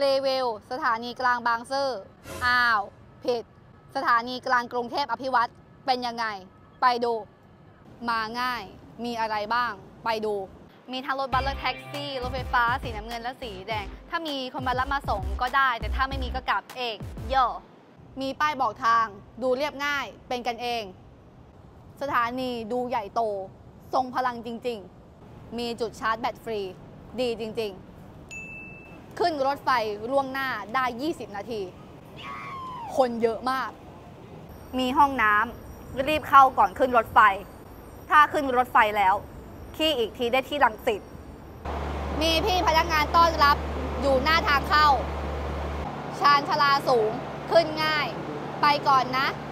รีวิวสถานีกลางบางซื่อ อ้าว ผิด สถานีกลางกรุงเทพอภิวัตรเป็นยังไง ไปดู มาง่าย มีอะไรบ้าง ไปดู มีทั้งรถบัสและแท็กซี่ รถไฟฟ้า สีน้ำเงินและสีแดง ถ้ามีคนมารับมาส่งก็ได้ แต่ถ้าไม่มีก็กลับเองโย่มีป้ายบอกทาง ดูเรียบง่าย เป็นกันเอง สถานีดูใหญ่โต ทรงพลังจริง ๆ มีจุดชาร์จแบตฟรี ดีจริง ๆ ขึ้นรถไฟล่วงหน้าได้ 20 นาที คนเยอะมาก มีห้องน้ำรีบเข้าก่อนขึ้นรถไฟ ถ้าขึ้นรถไฟแล้วขี้อีกทีได้ที่ลังสิตมีพี่พนักงานต้อนรับอยู่หน้าทางเข้า ชานชาลาสูงขึ้นง่าย ไปก่อนนะบาย